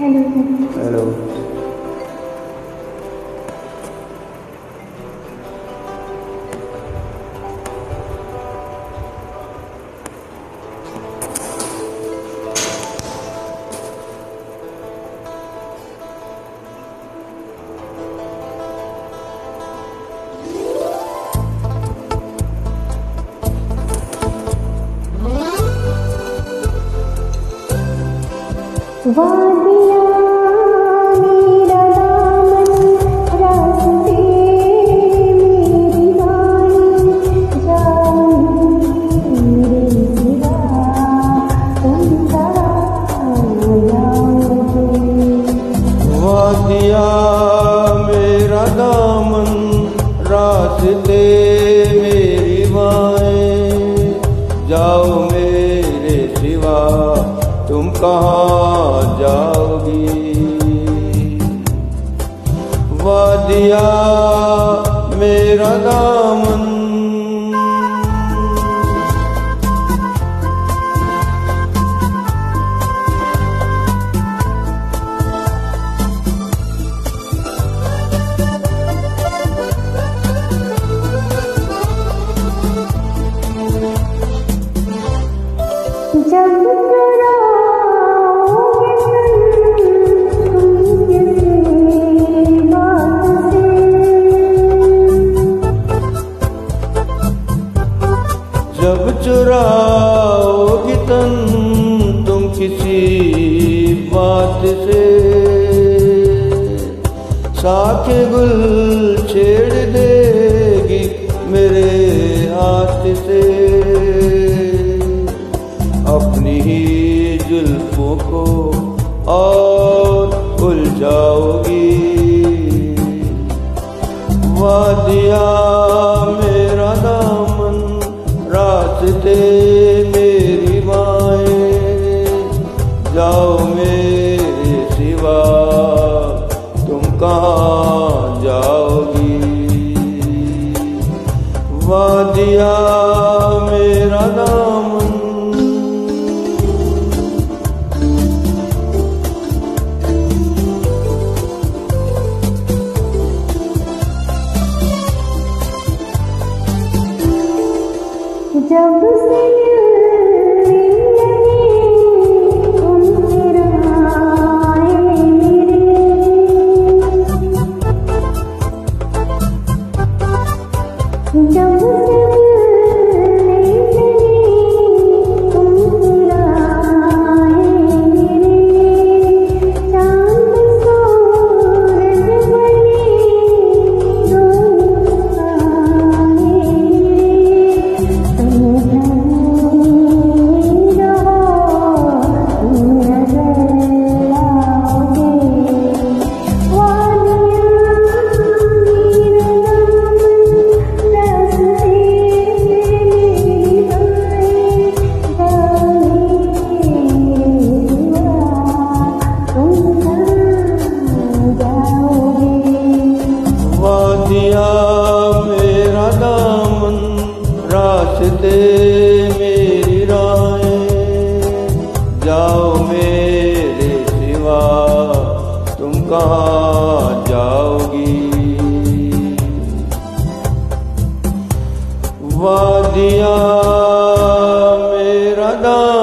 Hello. Hello. वादिया मेरा दामन रास्ते मेरी जाओ मेरे सिवा तुम कहाँ वादिया मेरा दामन जब चुराओगी तन तुम किसी बात से। साखे गुल छेड़ देगी मेरे हाथ से। मेरा दामन जब से वादिया मेरा दाम